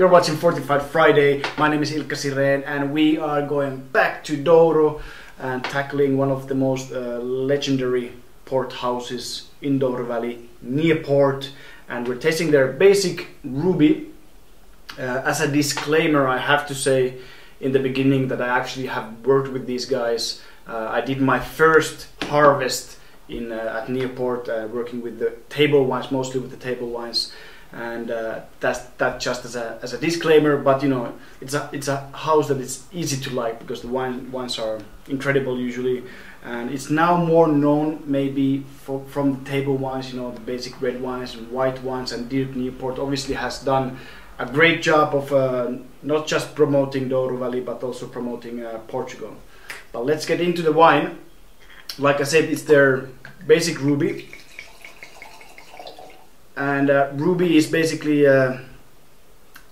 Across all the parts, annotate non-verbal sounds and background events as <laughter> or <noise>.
You're watching Fortified Friday. My name is Ilkka Sirén, and we are going back to Douro and tackling one of the most uh, legendary port houses in Douro Valley, Niepoort, and we're tasting their basic ruby. Uh, as a disclaimer, I have to say in the beginning that I actually have worked with these guys. Uh, I did my first harvest in uh, at Niepoort, uh, working with the table wines, mostly with the table wines and uh, that's that just as a, as a disclaimer but you know it's a it's a house that is easy to like because the wine wines are incredible usually. And it's now more known maybe for, from the table wines you know the basic red wines and white wines and Dirk Niepoort obviously has done a great job of uh, not just promoting Douro Valley but also promoting uh, Portugal. But let's get into the wine. Like I said it's their basic ruby and uh, ruby is basically uh,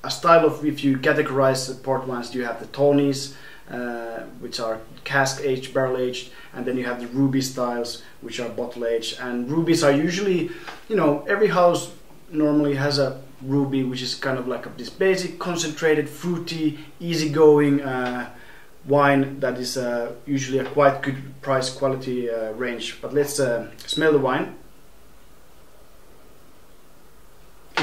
a style of if you categorize the port wines you have the tawnies uh, which are cask aged barrel aged and then you have the ruby styles which are bottle aged. And rubies are usually you know every house normally has a ruby which is kind of like a, this basic concentrated fruity easygoing uh, wine that is uh, usually a quite good price quality uh, range. But let's uh, smell the wine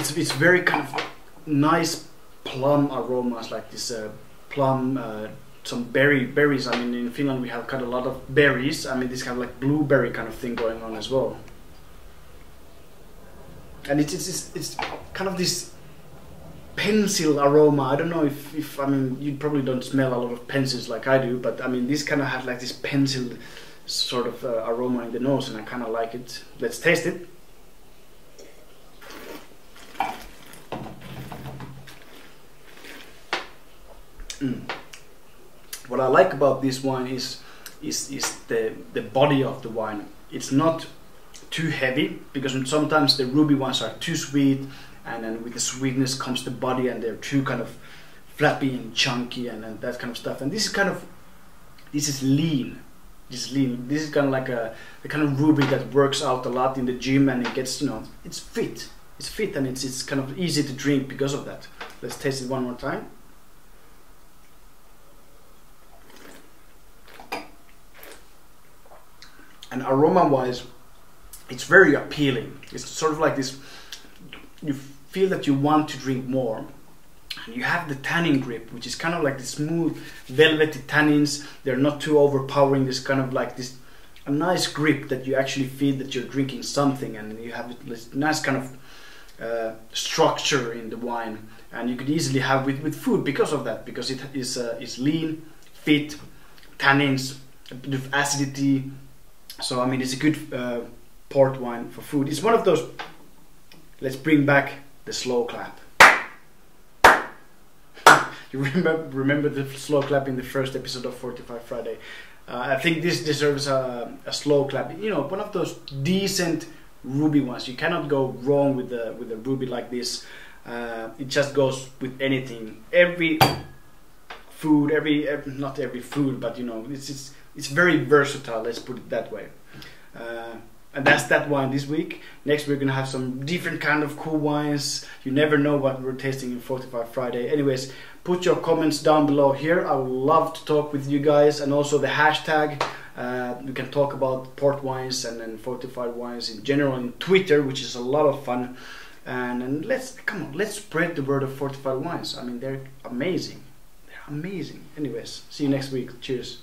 it's it's very kind of nice plum aromas like this uh, plum uh, some berry berries. I mean in Finland we have of a lot of berries. I mean this kind of like blueberry kind of thing going on as well. And it's it's, it's, kind of this pencil aroma. I don't know if, if I mean you probably don't smell a lot of pencils like I do but I mean this kind of has like this pencil sort of uh, aroma in the nose and I kind of like it. Let's taste it Hmm. What I like about this wine is is is the the body of the wine. It's not too heavy because sometimes the ruby wines are too sweet, and then with the sweetness comes the body, and they're too kind of flappy and chunky and, and that kind of stuff. And this is kind of this is lean. This is lean. This is kind of like a kind of ruby that works out a lot in the gym, and it gets you know it's fit. It's fit, and it's it's kind of easy to drink because of that. Let's taste it one more time. And aroma wise it's very appealing. It's sort of like this you feel that you want to drink more. And you have the tannin grip which is kind of like the smooth velvety tannins. They're not too overpowering. This kind of like this a nice grip that you actually feel that you're drinking something. And you have this nice kind of uh, structure in the wine. And you could easily have with, with food because of that because it is uh, is lean fit tannins a bit of acidity so I mean, it's a good uh, port wine for food. It's one of those. Let's bring back the slow clap. <laughs> you remember remember the slow clap in the first episode of Fortified Friday. Uh, I think this deserves a, a, slow clap. You know, one of those decent ruby ones. You cannot go wrong with the with a ruby like this. Uh, it just goes with anything. Every food, every, every not every food, but you know, it's, it's it's very versatile. Let's put it that way. Uh, and that's that wine this week. Next we're gonna have some different kind of cool wines. You never know what we're tasting in Fortified Friday. Anyways, put your comments down below here. I would love to talk with you guys and also the hashtag. Uh, we can talk about port wines and, and fortified wines in general in Twitter, which is a lot of fun. And, and let's come on, let's spread the word of fortified wines. I mean, they're amazing. Amazing. Anyways, see you next week. Cheers.